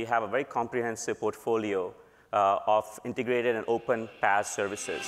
we have a very comprehensive portfolio uh, of integrated and open PaaS services.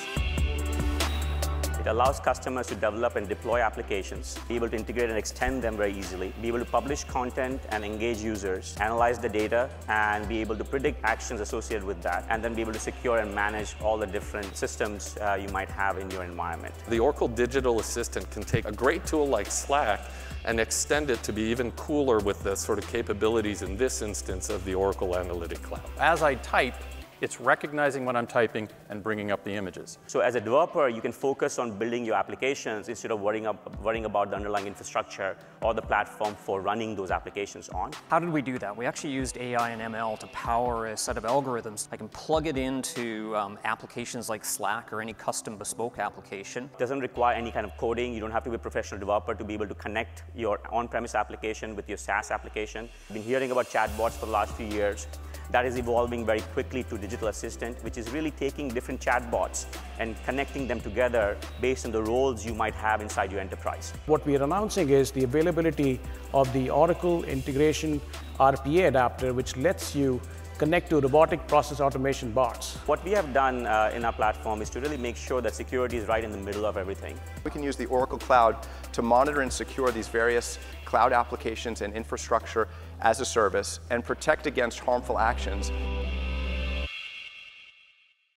It allows customers to develop and deploy applications, be able to integrate and extend them very easily, be able to publish content and engage users, analyze the data, and be able to predict actions associated with that, and then be able to secure and manage all the different systems uh, you might have in your environment. The Oracle Digital Assistant can take a great tool like Slack and extend it to be even cooler with the sort of capabilities in this instance of the Oracle Analytic Cloud. As I type, it's recognizing what I'm typing and bringing up the images. So as a developer, you can focus on building your applications instead of worrying, up, worrying about the underlying infrastructure or the platform for running those applications on. How did we do that? We actually used AI and ML to power a set of algorithms. I can plug it into um, applications like Slack or any custom bespoke application. It doesn't require any kind of coding. You don't have to be a professional developer to be able to connect your on-premise application with your SaaS application. I've been hearing about chatbots for the last few years that is evolving very quickly to digital assistant, which is really taking different chatbots and connecting them together based on the roles you might have inside your enterprise. What we are announcing is the availability of the Oracle Integration RPA adapter, which lets you connect to robotic process automation bots. What we have done uh, in our platform is to really make sure that security is right in the middle of everything. We can use the Oracle Cloud to monitor and secure these various cloud applications and infrastructure as a service and protect against harmful actions.